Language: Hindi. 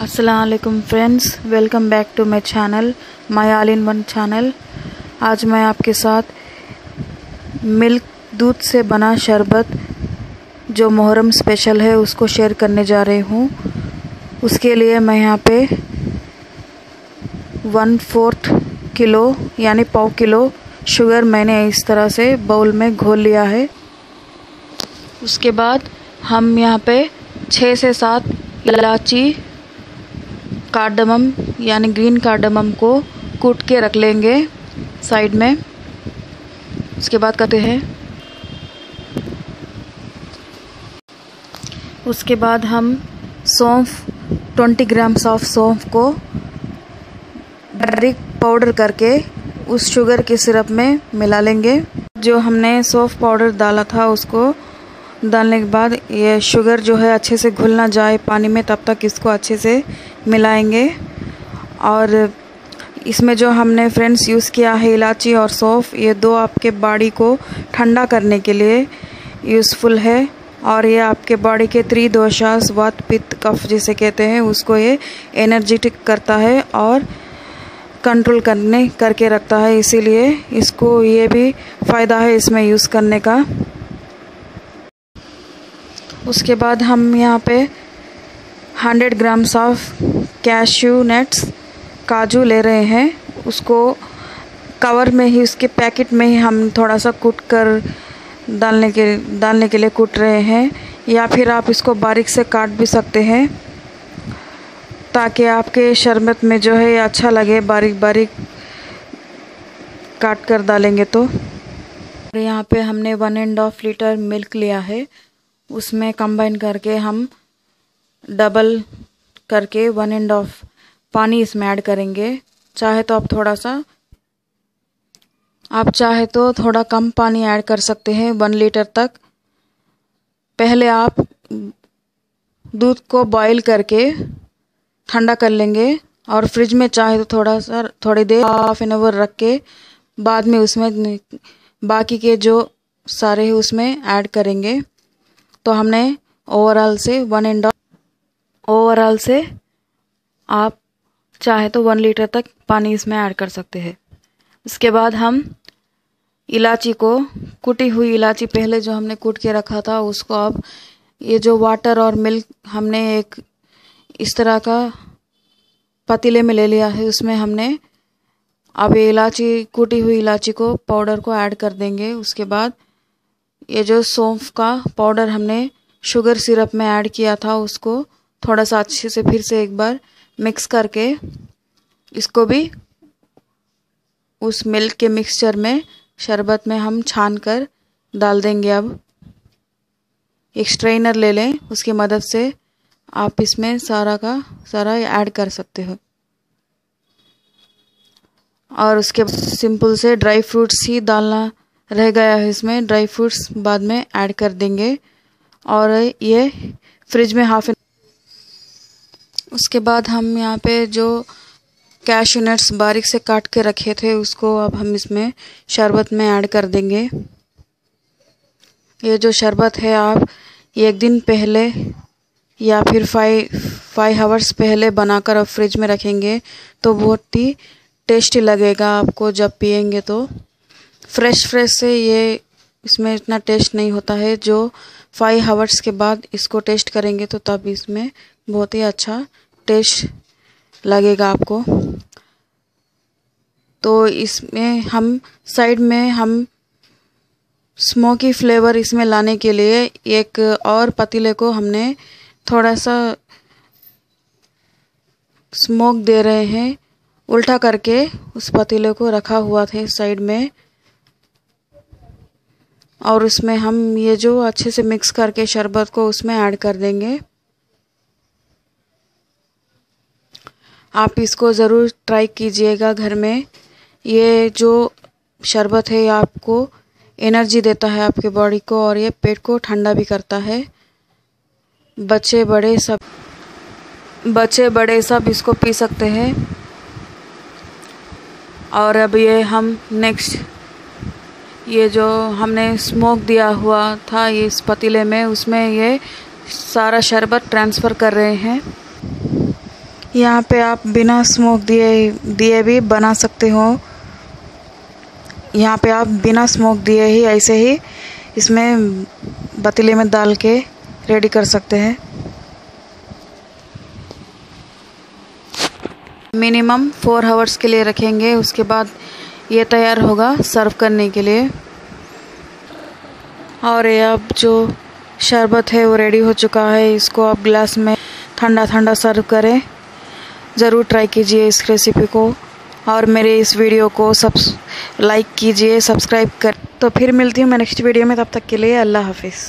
असलकुम friends welcome back to my channel my all in one channel आज मैं आपके साथ मिल्क दूध से बना शरबत, जो मोहरम स्पेशल है, उसको शेयर करने जा रही हूँ। उसके लिए मैं यहाँ पे वन फोर्थ किलो, यानी पाव किलो शुगर मैंने इस तरह से बाउल में घोल लिया है। उसके बाद हम यहाँ पे छः से सात इलायची कार्डमम यानी ग्रीन कार्डमम को कूट के रख लेंगे साइड में। उसके बाद करते हैं। उसके बाद हम सौंफ ट्वेंटी ग्राम ऑफ़ सौंफ को बारीक पाउडर करके उस शुगर के सिरप में मिला लेंगे। जो हमने सौंफ पाउडर डाला था, उसको डालने के बाद ये शुगर जो है अच्छे से घुल ना जाए पानी में, तब तक इसको अच्छे से मिलाएँगे। और इसमें जो हमने फ्रेंड्स यूज़ किया है इलायची और सौफ़, ये दो आपके बॉडी को ठंडा करने के लिए यूज़फुल है। और ये आपके बॉडी के त्रिदोषास, वात, पित्त, कफ जिसे कहते हैं, उसको ये एनर्जेटिक करता है और कंट्रोल करने, करके रखता है। इसीलिए इसको ये भी फ़ायदा है इसमें यूज़ करने का। उसके बाद हम यहाँ पे 100 ग्राम्स ऑफ़ कैश्यू नट्स काजू ले रहे हैं। उसको कवर में ही, उसके पैकेट में ही हम थोड़ा सा कूट कर डालने के डालने के लिए कूट रहे हैं। या फिर आप इसको बारीक से काट भी सकते हैं, ताकि आपके शरबत में जो है अच्छा लगे, बारीक बारीक काट कर डालेंगे तो। यहाँ पे हमने one and half litre milk लिया है। उसमें कंबाइन करके हम डबल करके वन एंड ऑफ़ पानी इसमें ऐड करेंगे। चाहे तो आप थोड़ा सा, आप चाहे तो थोड़ा कम पानी ऐड कर सकते हैं वन लीटर तक। पहले आप दूध को बॉईल करके ठंडा कर लेंगे और फ्रिज में चाहे तो थोड़ा सा, थोड़ी देर हाफ़ एन आवर रख के बाद में उसमें बाकी के जो सारे हैं उसमें ऐड करेंगे। तो हमने ओवरऑल से वन एंड ओवरऑल से आप चाहे तो वन लीटर तक पानी इसमें ऐड कर सकते हैं। उसके बाद हम इलायची को कुटी हुई इलायची पहले जो हमने कूट के रखा था, उसको अब ये जो वाटर और मिल्क हमने एक इस तरह का पतीले में ले लिया है, उसमें हमने अब ये इलायची, कूटी हुई इलायची को पाउडर को ऐड कर देंगे। उसके बाद ये जो सौंफ का पाउडर हमने शुगर सिरप में ऐड किया था, उसको थोड़ा सा अच्छे से फिर से एक बार मिक्स करके इसको भी उस मिल्क के मिक्सचर में, शरबत में हम छान कर डाल देंगे अब। एक स्ट्रेनर ले लें, उसकी मदद से आप इसमें सारा का सारा ऐड कर सकते हो। और उसके सिंपल से ड्राई फ्रूट्स ही डालना रह गया है इसमें ड्राई फ्रूट्स बाद में ऐड कर देंगे। और ये फ्रिज में हाफ़ उसके बाद हम यहाँ पे जो कैश यूनिट्स बारीक से काट के रखे थे, उसको अब हम इसमें शरबत में ऐड कर देंगे। ये जो शरबत है, आप एक दिन पहले या फिर फाइव फाइव आवर्स पहले बनाकर अब फ्रिज में रखेंगे तो बहुत ही टेस्टी लगेगा आपको जब पियेंगे तो। फ्रेश फ्रेश से ये इसमें इतना टेस्ट नहीं होता है, जो फाइव हावर्स के बाद इसको टेस्ट करेंगे तो तब इसमें बहुत ही अच्छा टेस्ट लगेगा आपको। तो इसमें हम साइड में हम स्मोकी फ्लेवर इसमें लाने के लिए एक और पतीले को हमने थोड़ा सा स्मोक दे रहे हैं, उल्टा करके उस पतीले को रखा हुआ थे साइड में। और उसमें हम ये जो अच्छे से मिक्स करके शरबत को उसमें ऐड कर देंगे। आप इसको ज़रूर ट्राई कीजिएगा घर में। ये जो शरबत है, ये आपको एनर्जी देता है आपके बॉडी को और ये पेट को ठंडा भी करता है। बच्चे बड़े सब, बच्चे बड़े सब इसको पी सकते हैं। और अब ये हम नेक्स्ट ये जो हमने स्मोक दिया हुआ था ये इस पतीले में, उसमें ये सारा शरबत ट्रांसफ़र कर रहे हैं। यहाँ पे आप बिना स्मोक दिए दिए भी बना सकते हो। यहाँ पे आप बिना स्मोक दिए ही, ऐसे ही इसमें पतीले में डाल के रेडी कर सकते हैं। मिनिमम फोर आवर्स के लिए रखेंगे, उसके बाद ये तैयार होगा सर्व करने के लिए। और ये अब जो शरबत है वो रेडी हो चुका है, इसको आप ग्लास में ठंडा ठंडा सर्व करें। ज़रूर ट्राई कीजिए इस रेसिपी को। और मेरे इस वीडियो को सब लाइक कीजिए सब्सक्राइब कर। तो फिर मिलती हूँ मैं नेक्स्ट वीडियो में, तब तक के लिए अल्लाह हाफिज़।